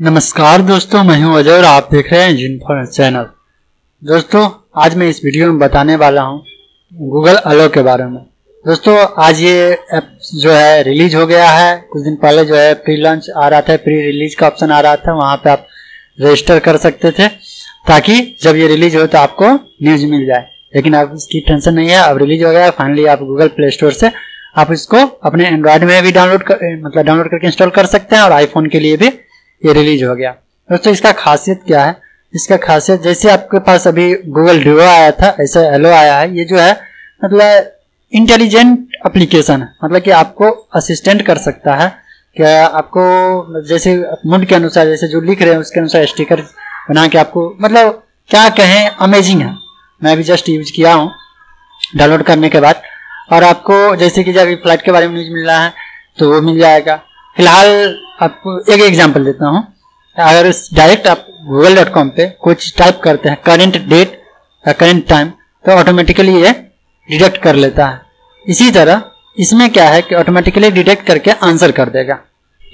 नमस्कार दोस्तों, मैं हूँ अजय और आप देख रहे हैं जिन चैनल। दोस्तों, आज मैं इस वीडियो में बताने वाला हूँ गूगल अलो के बारे में। दोस्तों, आज ये ऐप जो है, रिलीज़ हो गया है। कुछ दिन पहले जो है प्री लॉन्च आ रहा था प्री रिलीज़ का ऑप्शन आ रहा था, वहाँ पे आप रजिस्टर कर सकते थे, ताकि जब ये रिलीज़ हो तो आपको न्यूज़ मिल जाए। लेकिन अब इसकी टेंशन नहीं है, अब रिलीज़ हो गया फाइनली आप गूगल प्ले स्टोर से आप इसको अपने एंड्रॉयड में भी डाउनलोड मतलब डाउनलोड करके इंस्टॉल कर सकते हैं और आईफोन के लिए भी ये रिलीज़ हो गया। दोस्तों, इसका खासियत क्या है? इसका खासियत, जैसे आपके पास अभी गूगल ड्यूओ आया था, ऐसा एलो आया है, ये जो है मतलब इंटेलिजेंट एप्लीकेशन है। मतलब कि आपको असिस्टेंट कर सकता है क्या आपको, जैसे मूड के अनुसार, जैसे जो लिख रहे हैं, उसके अनुसार स्टिकर बना के आपको मतलब क्या कहें अमेजिंग है। मैं अभी जस्ट यूज़ किया हूँ डाउनलोड करने के बाद। और आपको, जैसे कि जब फ़्लाइट के बारे में न्यूज़ मिल रहा है तो वो मिल जाएगा। फ़िलहाल आपको एक एग्जांपल देता हूँ। अगर डायरेक्ट आप गूगल डॉट कॉम पे कुछ टाइप करते हैं करेंट डेट या करेंट टाइम तो ऑटोमेटिकली ये डिटेक्ट कर लेता है। इसी तरह, इसमें क्या है कि ऑटोमेटिकली डिटेक्ट करके आंसर कर देगा।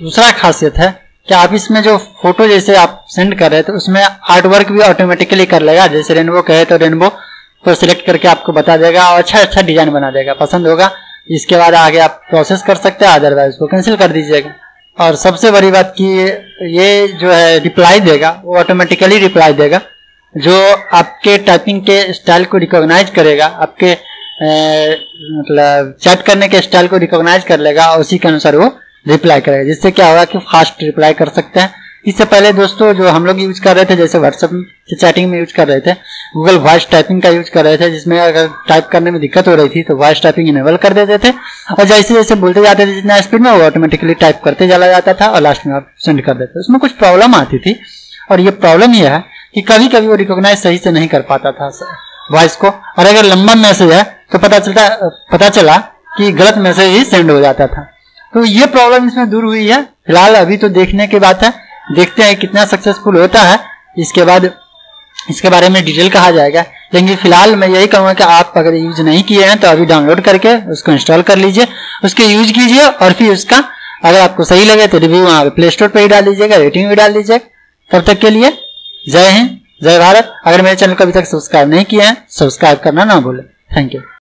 दूसरा खासियत है कि आप इसमें जो फ़ोटो जैसे आप सेंड कर रहे थे उसमें आर्ट वर्क भी ऑटोमेटिकली कर लेगा। जैसे रेनबो कहे तो रेनबो को सिलेक्ट करके आपको बता देगा और अच्छा अच्छा डिज़ाइन बना देगा। पसंद होगा इसके बाद आगे आप प्रोसेस कर सकते हैं अदरवाइज़ उसको कैंसिल कर दीजिएगा। और सबसे बड़ी बात की ये जो है रिप्लाई देगा, वो ऑटोमेटिकली रिप्लाई देगा, जो आपके टाइपिंग के स्टाइल को रिकॉग्नाइज करेगा, आपके मतलब चैट करने के स्टाइल को रिकॉग्नाइज कर लेगा और उसी के अनुसार वो रिप्लाई करेगा। जिससे क्या होगा कि फास्ट रिप्लाई कर सकते हैं। इससे पहले दोस्तों, जो हम लोग यूज़ कर रहे थे, जैसे व्हाट्सएप से चैटिंग में यूज़ कर रहे थे गूगल वॉइस टाइपिंग का यूज़ कर रहे थे, जिसमें अगर टाइप करने में दिक्कत हो रही थी तो वॉइस टाइपिंग इनेबल कर देते थे। और जैसे जैसे बोलते जाते थे, जितना स्पीड में वो ऑटोमेटिकली टाइप करते चला जाता था, और लास्ट में आप सेंड कर देते उसमें कुछ प्रॉब्लम आती थी। और ये प्रॉब्लम यह है कि कभी कभी वो रिकॉग्नाइज सही से नहीं कर पाता था वॉइस को। और अगर लंबा मैसेज है तो पता चलता, पता चला कि गलत मैसेज ही सेंड हो जाता था। तो ये प्रॉब्लम इसमें दूर हुई है। फ़िलहाल अभी तो देखने की बात है। देखते हैं कितना सक्सेसफुल होता है। इसके बाद, इसके बारे में डिटेल कहा जाएगा। लेकिन फ़िलहाल मैं यही कहूँगा कि आप अगर यूज़ नहीं किए हैं तो अभी डाउनलोड करके उसको इंस्टॉल कर लीजिए। उसके यूज़ कीजिए और फिर उसका अगर आपको सही लगे तो रिव्यू वहाँ प्ले स्टोर पर ही डाल दीजिएगा रेटिंग भी डाल दीजिएगा। तब तक के लिए जय हिंद, जय भारत। अगर मेरे चैनल को अभी तक सब्सक्राइब नहीं किया है सब्सक्राइब करना ना भूलें। Thank you